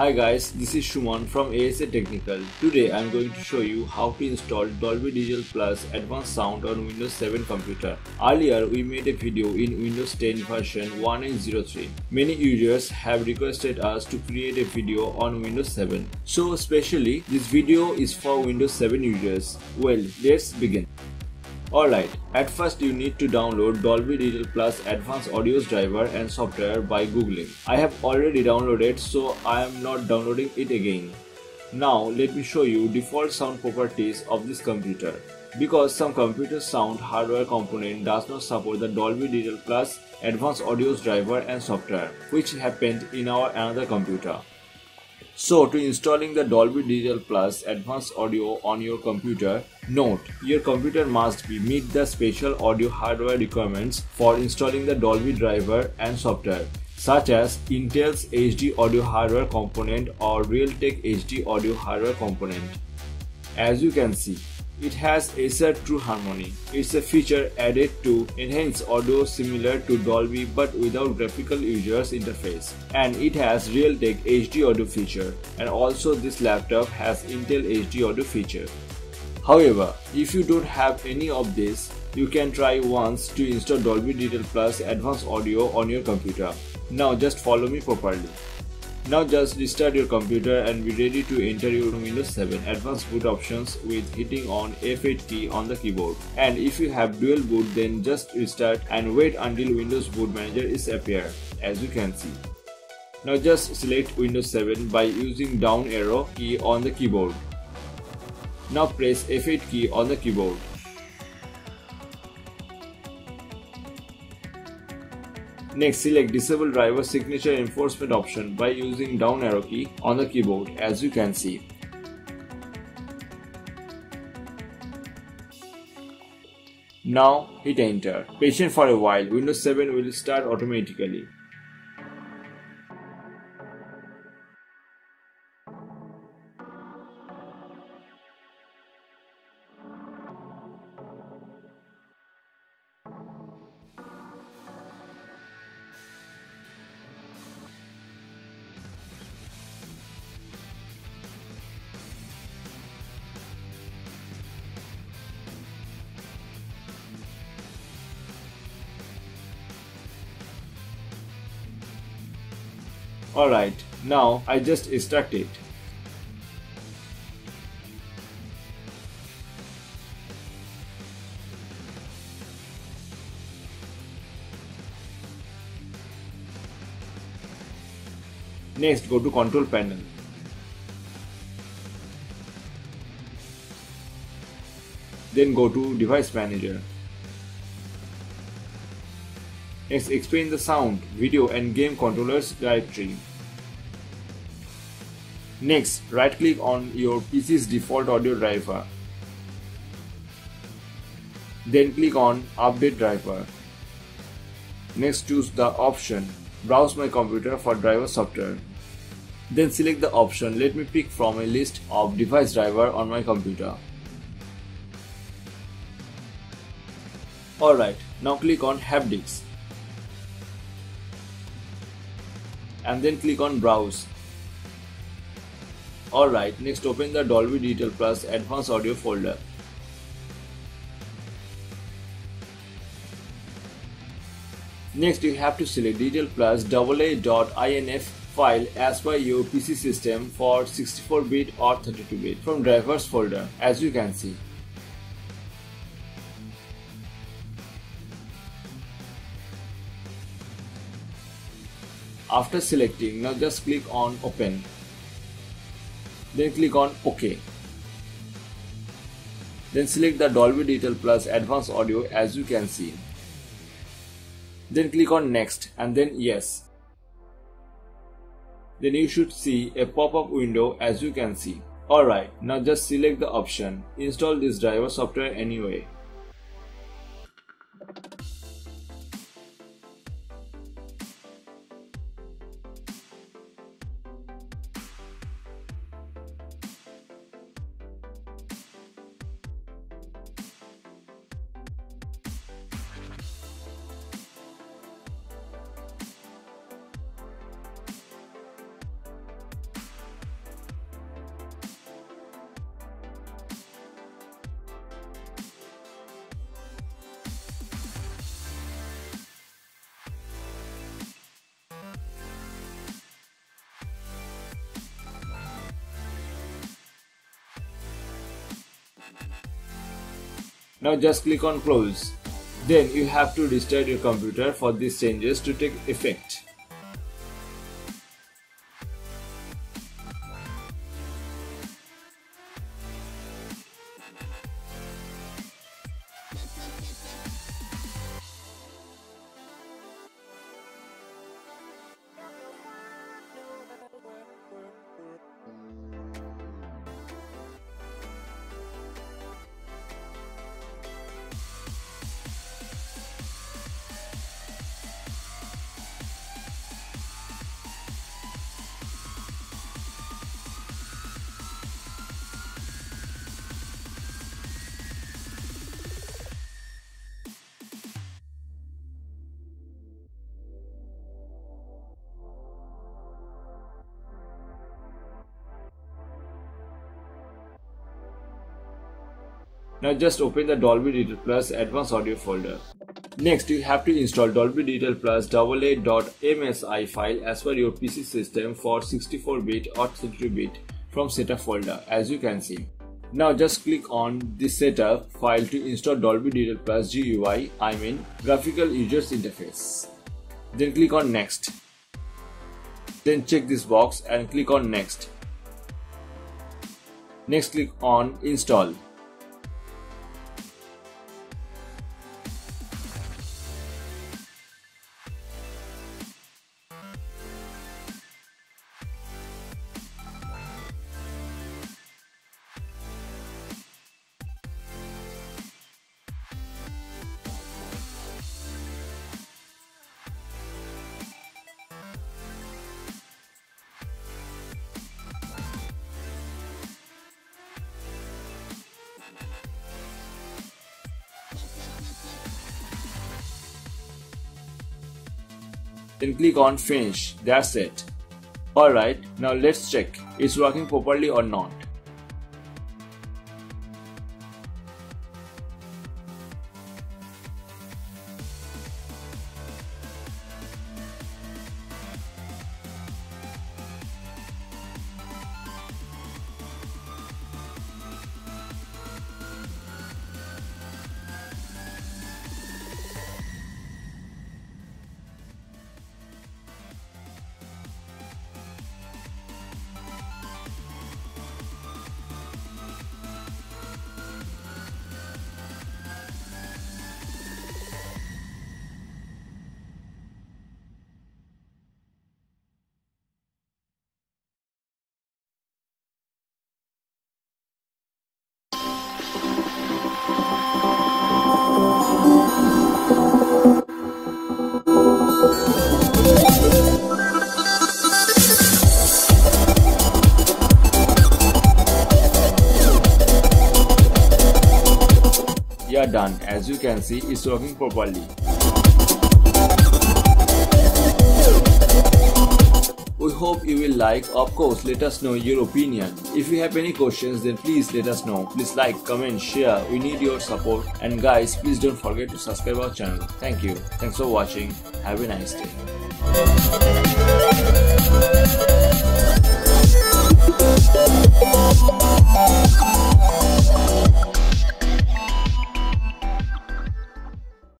Hi guys, this is Shuman from ASA Technical. Today I am going to show you how to install Dolby Digital Plus Advanced Sound on Windows 7 computer. Earlier we made a video in Windows 10 version 1.03. Many users have requested us to create a video on Windows 7. So especially this video is for Windows 7 users. Well, let's begin. Alright, at first you need to download Dolby Digital Plus Advanced Audio Driver and software by googling. I have already downloaded so I am not downloading it again. Now let me show you default sound properties of this computer. Because some computer sound hardware component does not support the Dolby Digital Plus Advanced Audio Driver and software, which happened in our another computer. So to installing the Dolby Digital Plus Advanced Audio on your computer, note your computer must be meet the special audio hardware requirements for installing the Dolby driver and software such as Intel's HD audio hardware component or Realtek HD audio hardware component. As you can see, it has Acer True Harmony. It's a feature added to enhance audio similar to Dolby but without graphical user's interface. And it has Realtek HD audio feature and also this laptop has Intel HD audio feature. However, if you don't have any of this, you can try once to install Dolby Digital Plus Advanced Audio on your computer. Now just follow me properly. Now just restart your computer and be ready to enter your Windows 7 advanced boot options with hitting on F8 key on the keyboard. And if you have dual boot then just restart and wait until Windows Boot Manager is appear as you can see. Now just select Windows 7 by using down arrow key on the keyboard. Now press F8 key on the keyboard. Next, select Disable Driver Signature Enforcement option by using down arrow key on the keyboard as you can see. Now hit enter. Patient for a while, Windows 7 will start automatically. Alright, now I just extract it. Next, go to control panel. Then go to device manager. Next, explain the sound, video and game controllers directory. Next, right click on your PC's default audio driver. Then click on Update Driver. Next, choose the option Browse my computer for driver software. Then select the option Let me pick from a list of device driver on my computer. Alright, now click on Have Disk. and then click on browse. Alright, next open the Dolby Digital Plus Advanced Audio folder. Next you have to select Digital Plus AA.inf file as per your PC system for 64-bit or 32-bit from drivers folder as you can see. After selecting, now just click on open. Then click on OK. Then select the Dolby Digital Plus Advanced Audio as you can see. Then click on next and then yes. Then you should see a pop-up window as you can see. Alright, now just select the option install this driver software anyway. Now just click on close. Then you have to restart your computer for these changes to take effect. Now just open the Dolby Digital Plus Advanced Audio folder. Next, you have to install Dolby Digital Plus AA.msi file as per your PC system for 64-bit or 32-bit from setup folder as you can see. Now just click on the setup file to install Dolby Digital Plus GUI, I mean graphical users interface. Then click on next. Then check this box and click on next. Next click on install. Then click on finish. That's it. Alright now let's check it's working properly or not are done as you can see it's working properly. We hope you will like. Of course, let us know your opinion. If you have any questions, then please let us know. Please like, comment, share. We need your support. And guys, please don't forget to subscribe our channel. Thank you. Thanks for watching. Have a nice day.